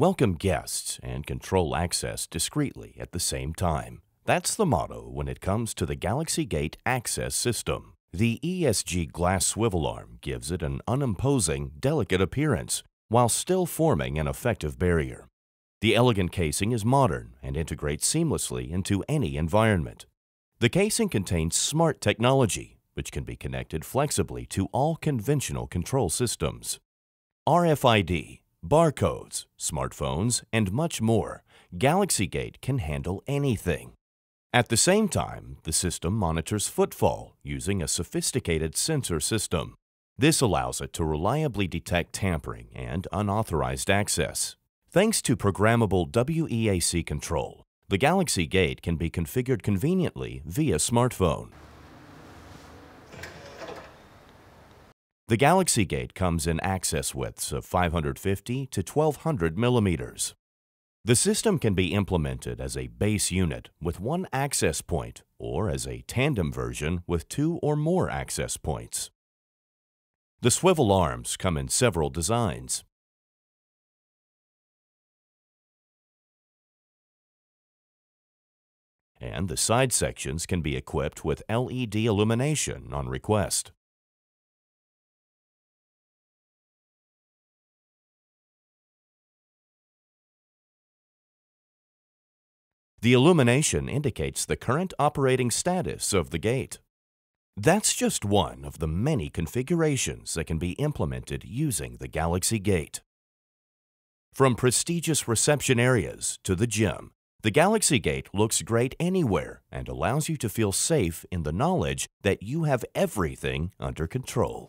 welcome guests, and control access discreetly at the same time. That's the motto when it comes to the Galaxy Gate access system. The ESG glass swivel arm gives it an unimposing, delicate appearance while still forming an effective barrier. The elegant casing is modern and integrates seamlessly into any environment. The casing contains smart technology, which can be connected flexibly to all conventional control systems. RFID, barcodes, smartphones, and much more, Galaxy Gate can handle anything. At the same time, the system monitors footfall using a sophisticated sensor system. This allows it to reliably detect tampering and unauthorized access. Thanks to programmable WEAC control, the Galaxy Gate can be configured conveniently via smartphone. The Galaxy Gate comes in access widths of 550 to 1200 millimeters. The system can be implemented as a base unit with one access point or as a tandem version with two or more access points. The swivel arms come in several designs. And the side sections can be equipped with LED illumination on request. The illumination indicates the current operating status of the gate. That's just one of the many configurations that can be implemented using the Galaxy Gate. From prestigious reception areas to the gym, the Galaxy Gate looks great anywhere and allows you to feel safe in the knowledge that you have everything under control.